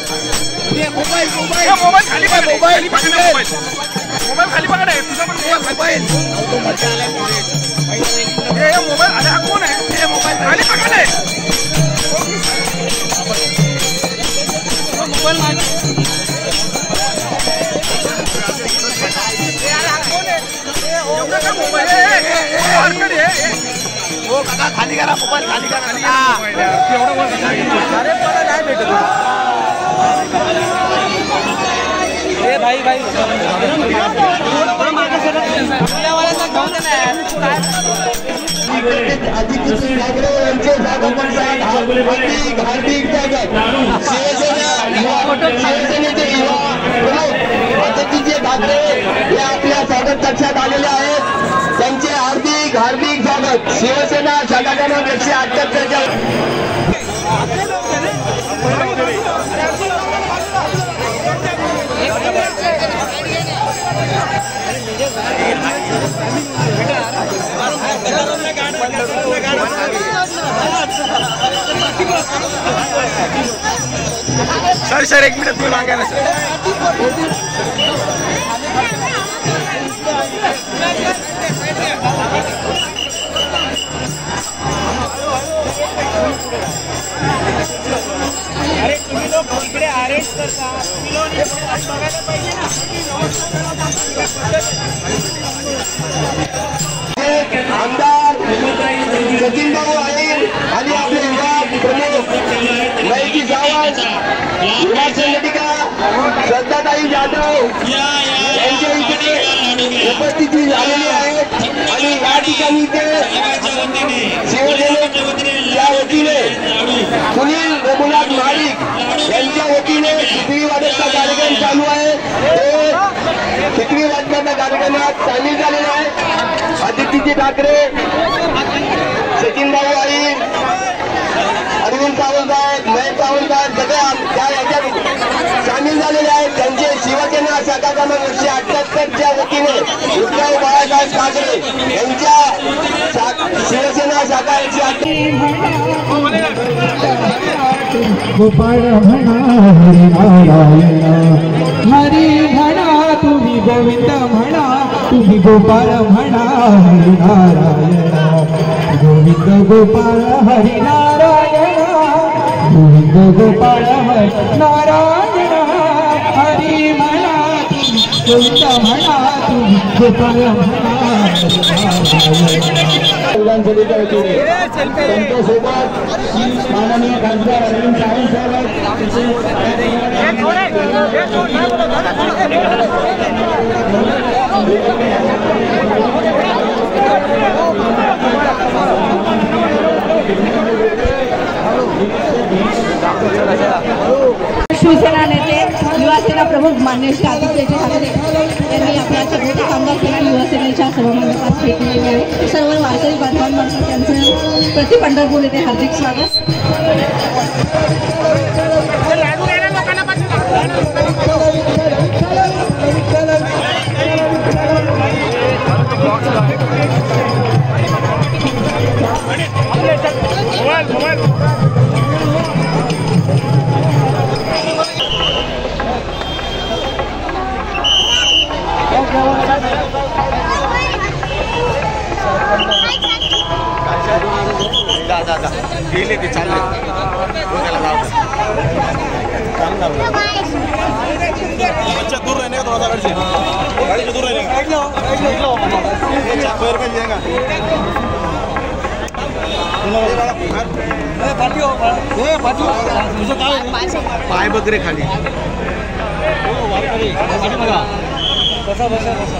Mobile mobile mobile खाली रे. Mobile, mobile mobile खाली पकड आहे तुझा पण मोबाईल मोबाईल मोबाईल अरे हा कोण आहे मोबाईल खाली पकड रे. एवढं हो काका खाली करा मोबाईल खाली करा खाली? अरे मला नाही भेटत ए भाई भाई हार्दिक स्वागत शिवसेना युवा आदित्यजी ठाकरे हे आपल्या स्वागत कक्षात आलेले आहेत शिवसेना एकशे अठ्याहत्तरच्या सर सर एक मिनिट मागे ना सर लोक इकडे अरेस्ट करतात बघायला पाहिजे ना. कार्यक्रमात आदित्यजी ठाकरे, सचिन भाऊ अरविंद सावंत आहेत महेश सावंत आहेत सगळे आम- त्या याच्यात शिवसेना शाखा क्रमांक अठ्याहत्तरच्या ठाकरे शिवसेना शाखा एकशे गोपाळ गोविंद म्हणा तुम्ही गोपाळ म्हणा हरी नारायण गोविंद गोपाळ हरी नारायण गोविंद गोपाळ हरी नारायण हरी म्हणा गोविंद म्हणा तुम्ही गोपाळ म्हणा. प्रमुख मान्य श्री आदित्यजी ठाकरे यांनी आपल्या छत्रपती कामगार सेना युवासेनेच्या सभामंडपात भेट दिलेली आहे. सर्व वारकरी बांधवांमार्फत प्रति पंढरपूर येथे हार्दिक स्वागत. मोबाईल मोबाईल गेले चालले डोक्याला जाऊ बच्चा दूर रहने का थोड़ा सा गाड़ी से गाड़ी से दूर रहने का पैर में जाएगा पाय बकरे खाली बसा बसा बसा